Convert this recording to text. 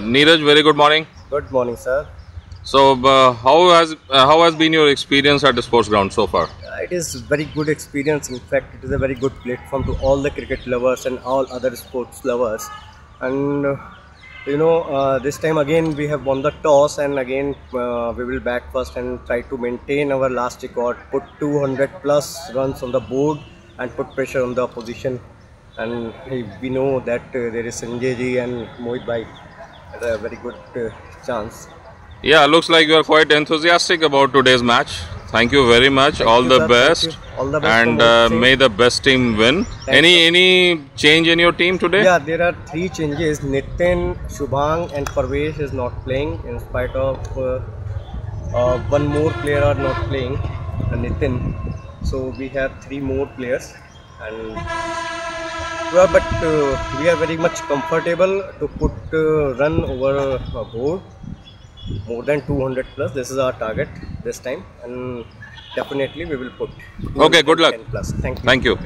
Neeraj, very good morning. Good morning, sir. So, uh, how has uh, how has been your experience at the sports ground so far? Uh, It is very good experience. In fact, it is a very good platform to all the cricket lovers and all other sports lovers. And uh, you know, uh, this time again we have won the toss, and again uh, we will back first and try to maintain our last record, put 200 plus runs on the board, and put pressure on the opposition. And we- know that there is Sanjay ji and Mohit Bhai a very good uh, chance. Yeah, looks like you are quite enthusiastic about today's match. Thank you very much. All you, the sir. Best. All the best and uh, may the best team win. Any you. any change in your team today? Yeah, there are three changes. Nitin, Shubhang, and Parvesh is not playing in spite of uh, uh, one more player are not playing, Nitin. So we have three more players, and well, but uh, we are very much comfortable to put uh, run over a board more than 200 plus. This is our target this time, and definitely we will put. Okay, good luck. 210 Plus. Thank you. Thank you.